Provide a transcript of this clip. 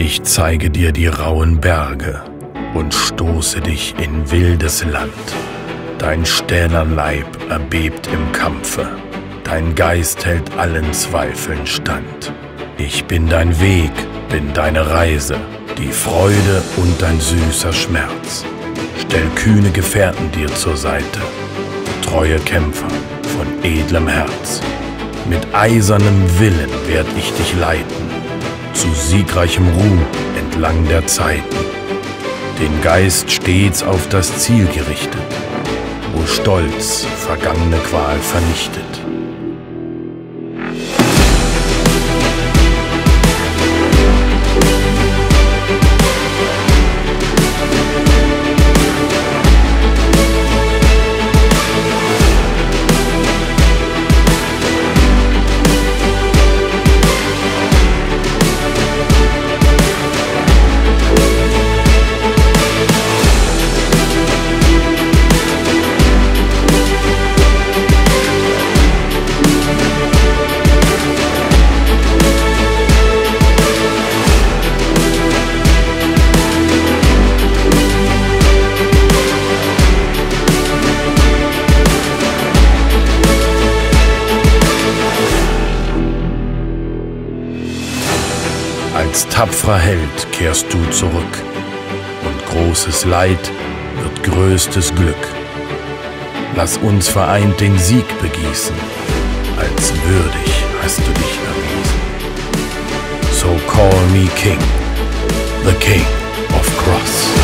Ich zeige dir die rauen Berge und stoße dich in wildes Land. Dein stähler Leib erbebt im Kampfe, dein Geist hält allen Zweifeln stand. Ich bin dein Weg, bin deine Reise, die Freude und dein süßer Schmerz. Stell kühne Gefährten dir zur Seite, treue Kämpfer von edlem Herz. Mit eisernem Willen werd ich dich leiten, zu siegreichem Ruhm entlang der Zeiten. Den Geist stets auf das Ziel gerichtet, wo Stolz vergangene Qual vernichtet. Als tapferer Held kehrst du zurück und großes Leid wird größtes Glück. Lass uns vereint den Sieg begießen, als würdig hast du dich erwiesen. So call me King, the King of Cross.